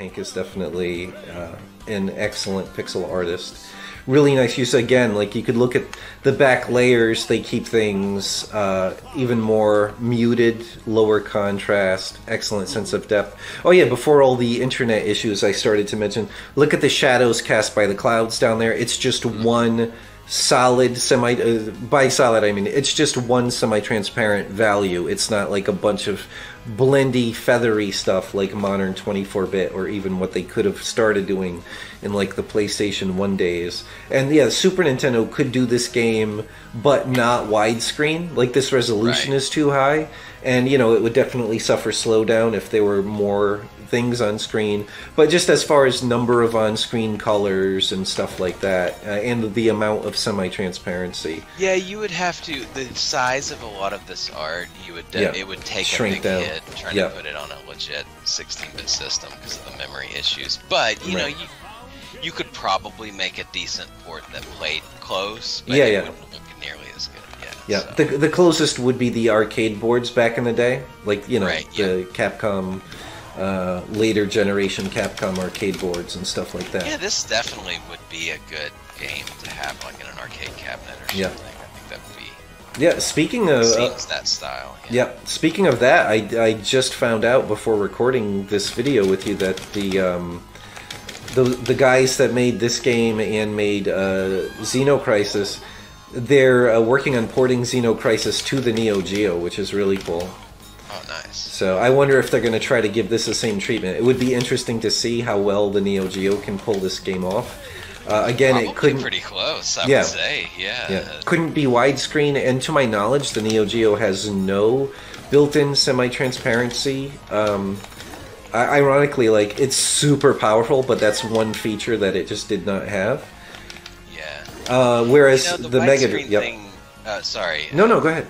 Henk is definitely uh, an excellent pixel artist. Really nice use again. Like you could look at the back layers; they keep things uh, even more muted, lower contrast, excellent sense of depth. Oh yeah, before all the internet issues I started to mention, look at the shadows cast by the clouds down there. It's just one solid semi uh, by solid I mean it's just one semi-transparent value. It's not like a bunch of blendy feathery stuff like modern 24-bit or even what they could have started doing in like the PlayStation 1 days. And yeah Super Nintendo could do this game but not widescreen. Like this resolution Right. is too high. And you know it would definitely suffer slowdown if there were more things on screen but just as far as number of on-screen colors and stuff like that uh, and the amount of semi-transparency Yeah, you would have to. The size of a lot of this art, you would. Yeah. It would take Shrink a big down. hit trying Yeah. to put it on a legit 16-bit system because of the memory issues. But you know, you you could probably make a decent port that played close. But Yeah, it yeah. wouldn't look nearly as good. Yeah. yeah so- the, the closest would be the arcade boards back in the day like you know Right, the capcom uh, later generation capcom arcade boards and stuff like that yeah, this definitely would be a good game to have like in an arcade cabinet or something. Yeah. I think that would be. yeah speaking of uh, seems that style. Yeah. Speaking of that, I, I just found out before recording this video with you that the um, the the guys that made this game and made uh, Xeno Crisis, they're uh, working on porting Xeno Crisis to the Neo Geo, which is really cool. Oh, nice. So I wonder if they're going to try to give this the same treatment. It would be interesting to see how well the Neo Geo can pull this game off. Uh, again, Probably it couldn't. pretty close. I Yeah. would say. Yeah. Yeah, couldn't be widescreen, and to my knowledge, the Neo Geo has no built-in semi-transparency. Um, ironically, like it's super powerful, but that's one feature that it just did not have. Yeah. Uh, whereas You know, the, the, Mega, widescreen yep. thing. Uh, sorry. No, no, go ahead.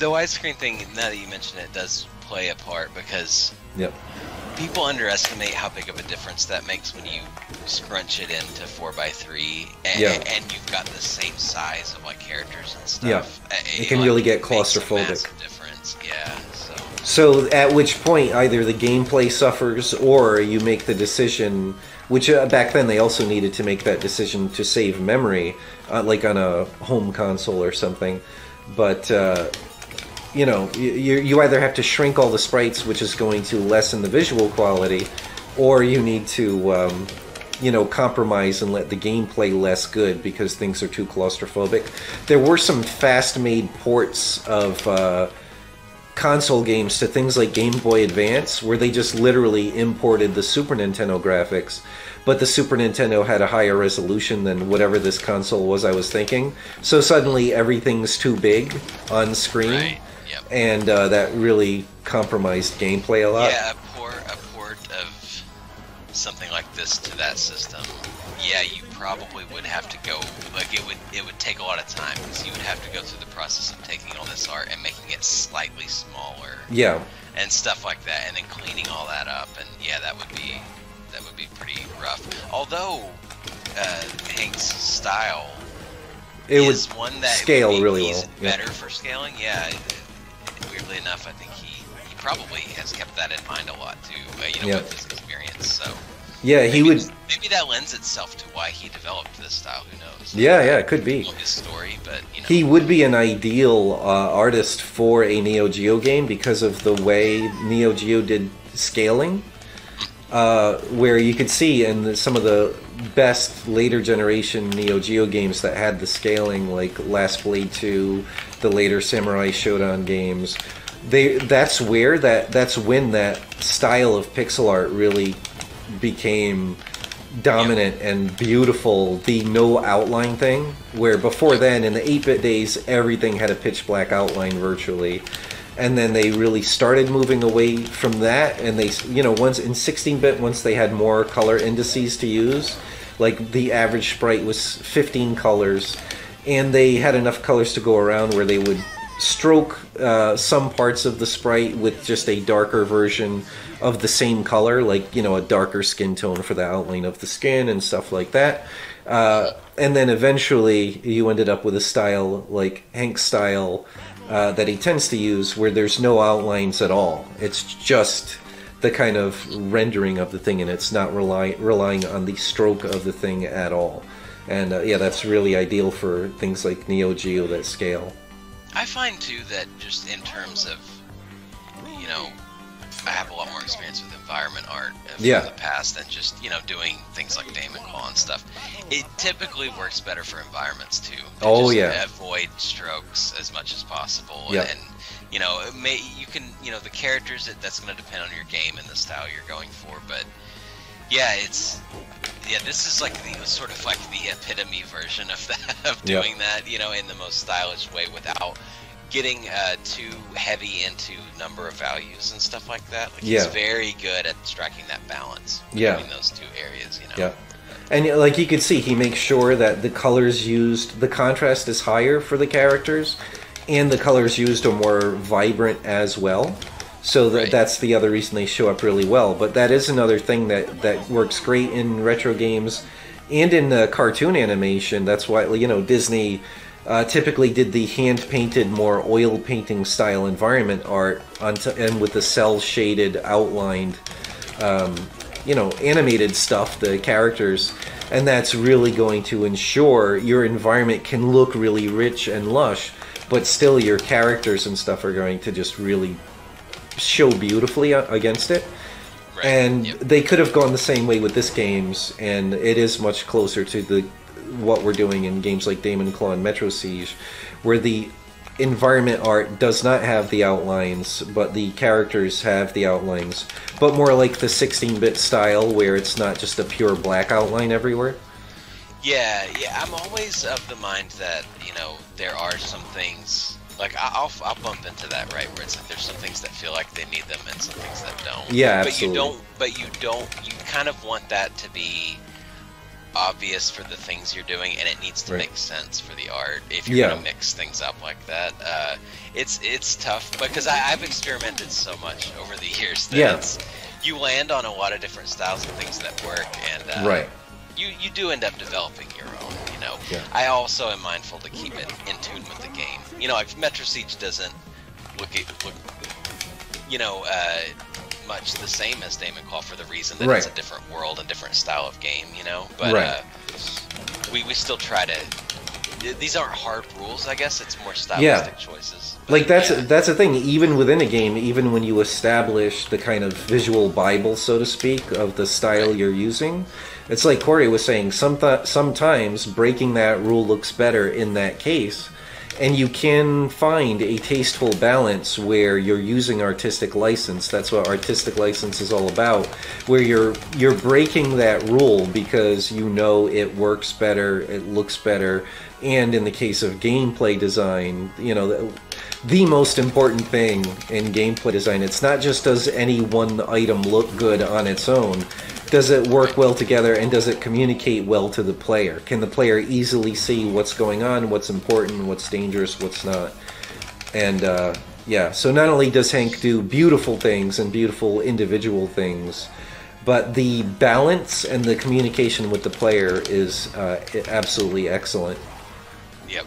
The widescreen thing. Now that you mention it, does play a part because Yep. people underestimate how big of a difference that makes when you scrunch it into four x three, and, Yeah. and you've got the same size of like characters and stuff. Yeah. Uh, It can really get claustrophobic. difference. Yeah. So. So at which point either the gameplay suffers or you make the decision, which uh, back then they also needed to make that decision to save memory, uh, like on a home console or something. But uh, you know, you, you either have to shrink all the sprites, which is going to lessen the visual quality, or you need to. Um, you know, compromise and let the gameplay less good because things are too claustrophobic. There were some fast-made ports of uh, console games to things like Game Boy Advance, where they just literally imported the Super Nintendo graphics, but the Super Nintendo had a higher resolution than whatever this console was I was thinking. So suddenly everything's too big on screen, Right. Yep. and uh, that really compromised gameplay a lot. Yeah, a port, a port of something like this to that system. Yeah, you probably would have to go like it would. It would take a lot of time because you would have to go through the process of taking all this art and making it slightly smaller Yeah. and stuff like that, and then cleaning all that up. And yeah, that would be that would be pretty rough. Although uh, Henk's style It would is one that scale really well. Yeah. better for scaling. Yeah. Weirdly enough, I think he, he probably has kept that in mind a lot too. Uh, you know, Yeah. with his experience. So Yeah, he maybe, would. maybe that lends itself to why he developed this style. Who knows? Yeah, yeah, it could be. His story, but you know. He would be an ideal uh, artist for a Neo Geo game because of the way Neo Geo did scaling, uh, where you could see in the, some of the best later generation Neo Geo games that had the scaling, like Last Blade Two, the later Samurai Shodown games. They that's where that that's when that style of pixel art really became dominant and beautiful the no outline thing where before then in the 8-bit days everything had a pitch black outline virtually. And then they really started moving away from that and they you know once in 16-bit once they had more color indices to use like the average sprite was 15 colors and they had enough colors to go around where they would stroke uh, some parts of the sprite with just a darker version of the same color, like you know a darker skin tone for the outline of the skin and stuff like that. Uh, and then eventually you ended up with a style like Henk's style uh, that he tends to use, where there's no outlines at all. It's just the kind of rendering of the thing, and it's not rely, relying on the stroke of the thing at all. And uh, yeah, that's really ideal for things like Neo Geo that scale. I find too that just in terms of, you know, I have a lot more experience with environment art from Yeah. the past than just you know doing things like Daemon Claw and stuff. It typically works better for environments too. to Oh, just yeah. Avoid strokes as much as possible. Yeah. And you know, it may you can you know the characters that that's going to depend on your game and the style you're going for, but yeah, it's yeah, this is like the sort of like the epitome version of that of Yeah. doing that, you know, in the most stylish way without getting uh, too heavy into number of values and stuff like that. Like Yeah. he's very good at striking that balance Yeah. between those two areas, you know. Yeah. And uh, like you can see, he makes sure that the colors used, the contrast is higher for the characters, and the colors used are more vibrant as well. So that, Right. that's the other reason they show up really well. But that is another thing that, that works great in retro games and in uh, cartoon animation. That's why, you know, Disney uh, typically did the hand painted, more oil painting style environment art, on t- and with the cell shaded, outlined you know animated stuff the characters and that's really going to ensure your environment can look really rich and lush but still your characters and stuff are going to just really show beautifully uh, against it Right. and Yep. they could have gone the same way with this games and it is much closer to the what we're doing in games like Daemon Claw and Metro Siege where the environment art does not have the outlines but the characters have the outlines but more like the 16-bit style where it's not just a pure black outline everywhere Yeah, yeah. I'm always of the mind that you know there are some things like I- I'll I'll bump into that right where it's like there's some things that feel like they need them and some things that don't. Yeah, absolutely. But you don't. But you don't. You kind of want that to be obvious for the things you're doing, and it needs to Right. make sense for the art. If you're Yeah. gonna mix things up like that, uh, it's it's tough because I, I've experimented so much over the years that Yeah. it's, you land on a lot of different styles and things that work, and uh, right you you do end up developing your own. You know, Yeah. I also am mindful to keep it in tune with the game. You know, like Metro Siege doesn't look at- look, you know, uh, much the same as Daemon Claw for the reason that it's a different world and different style of game. You know, but Right. uh, we we still try to. These aren't hard rules, I guess. It's more stylistic choices. Like that's yeah. that's the thing even within a game even when you establish the kind of visual bible so to speak of the style you're using it's like corey was saying some sometimes breaking that rule looks better in that case and you can find a tasteful balance where you're using artistic license. That's what artistic license is all about where you're you're breaking that rule because you know it works better it looks better. And in the case of gameplay design you know the, the most important thing in gameplay design it's not just does any one item look good on its own does it work well together and does it communicate well to the player can the player easily see what's going on what's important what's dangerous what's not and uh, yeah so not only does Henk do beautiful things and beautiful individual things but the balance and the communication with the player is uh, absolutely excellent Yep,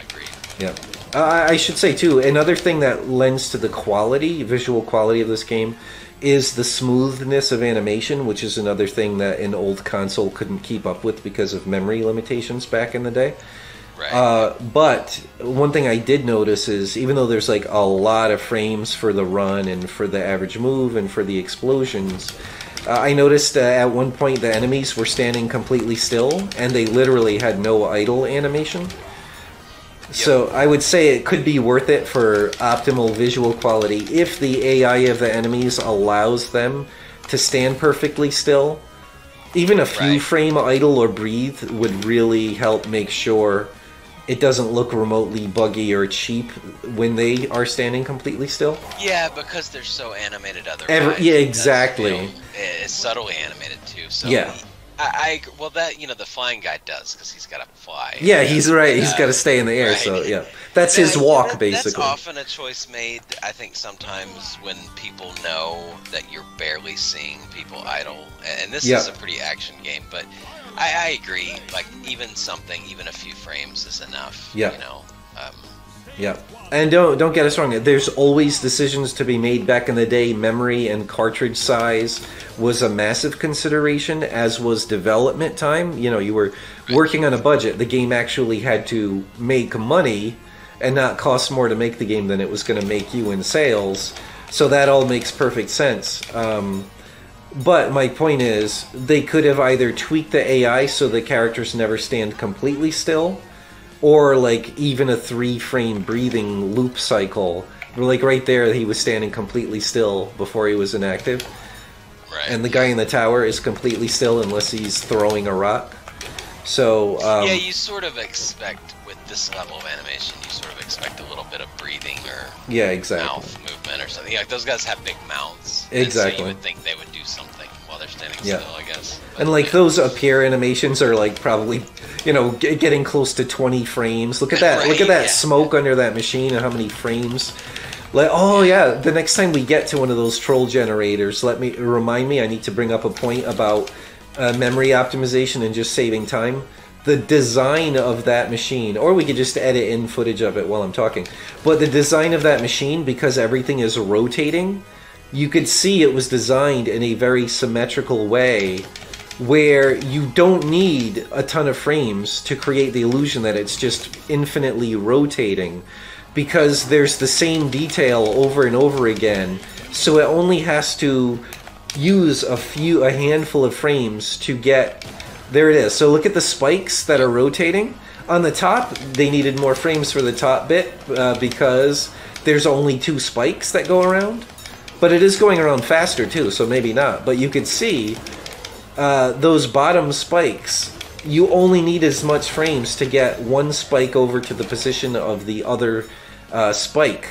agreed. yeah. Uh, I I should say too, another thing that lends to the quality, visual quality of this game, is the smoothness of animation, which is another thing that an old console couldn't keep up with because of memory limitations back in the day. Right. Uh, but one thing I did notice is even though there's like a lot of frames for the run and for the average move and for the explosions, uh, I noticed uh, at one point the enemies were standing completely still and they literally had no idle animation. So I would say it could be worth it for optimal visual quality if the AI of the enemies allows them to stand perfectly still. Even a few Right. frame idle or breathe would really help make sure it doesn't look remotely buggy or cheap when they are standing completely still. Yeah, because they're so animated otherwise. Every- yeah, does exactly. It's subtly animated too. So Yeah. I, I well that you know the flying guy does because he's got to fly. Yeah, he's right. He's got to stay in the air. right. So yeah, that's his walk that- basically. That's often a choice made. I think sometimes when people know that you're barely seeing people idle, and this Yeah. is a pretty action game, but I, I agree. Like even something, even a few frames is enough. Yeah. You know. Um, Yeah. And don't don't get us wrong. There's always decisions to be made. Back in the day, memory and cartridge size was a massive consideration, as was development time. You know, you were working on a budget. The game actually had to make money and not cost more to make the game than it was going to make you in sales. So that all makes perfect sense. Um, but my point is, they could have either tweaked the AI so the characters never stand completely still, or like even a three frame breathing loop cycle. Like right there, he was standing completely still before he was inactive. Right. And the guy in the tower is completely still unless he's throwing a rock. So um, yeah, you sort of expect with this level of animation, you sort of expect a little bit of breathing or yeah, exactly. mouth movement or something. Like those guys have big mouths. Exactly. So you would think they would do something while they're standing Yeah. still. I guess. And like those appear animations are like probably, you know, getting close to 20 frames. Look at that! Look at that yeah. smoke under that machine and how many frames. Like, oh yeah, the next time we get to one of those troll generators, let me remind me. I need to bring up a point about uh, memory optimization and just saving time. The design of that machine, or we could just edit in footage of it while I'm talking. But the design of that machine, because everything is rotating, you could see it was designed in a very symmetrical way where you don't need a ton of frames to create the illusion that it's just infinitely rotating because there's the same detail over and over again. So it only has to use a few a handful of frames to get there it is. So look at the spikes that are rotating. On the top they needed more frames for the top bit uh, because there's only two spikes that go around but it is going around faster too so maybe not but you could see uh, those bottom spikes, you only need as much frames to get one spike over to the position of the other uh, spike.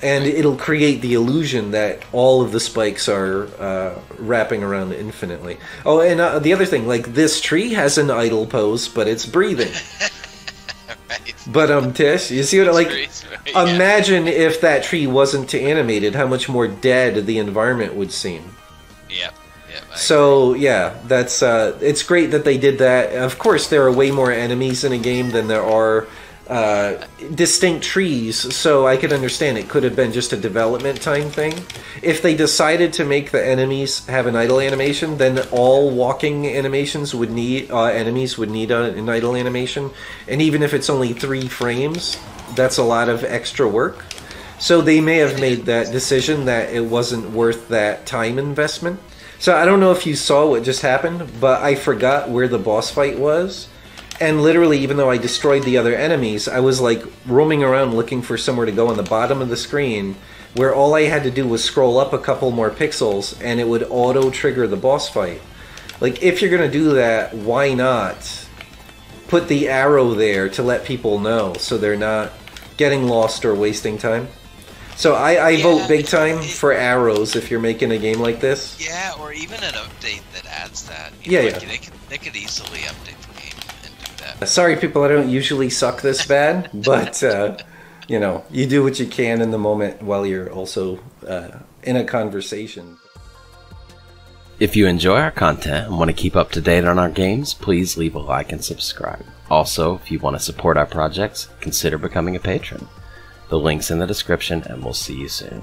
And it'll create the illusion that all of the spikes are uh, wrapping around infinitely. Oh, and uh, the other thing, like this tree has an idle pose, but it's breathing. But um, Tish, you see what I like? Right, yeah. Imagine if that tree wasn't animated, how much more dead the environment would seem. Yeah. Yep. I So yeah, that's uh, it's great that they did that. Of course, there are way more enemies in a game than there are uh, distinct trees. So I could understand it could have been just a development time thing. If they decided to make the enemies have an idle animation, then all walking animations would need uh, enemies would need a, an idle animation, and even if it's only three frames, that's a lot of extra work. So they may have made that decision that it wasn't worth that time investment. So I don't know if you saw what just happened, but I forgot where the boss fight was. And literally, even though I destroyed the other enemies, I was like roaming around looking for somewhere to go on the bottom of the screen where all I had to do was scroll up a couple more pixels and it would auto trigger the boss fight. Like, if you're going to do that, why not put the arrow there to let people know so they're not getting lost or wasting time? So I, I Yeah, vote big time for arrows if you're making a game like this. Yeah, or even an update that adds that. You Yeah, know, yeah. like, They could, they could easily update Sorry, people, I don't usually suck this bad, but uh, you know, you do what you can in the moment while you're also uh, in a conversation. If you enjoy our content and want to keep up to date on our games, please leave a like and subscribe. Also, if you want to support our projects, consider becoming a patron. The link's in the description, and we'll see you soon.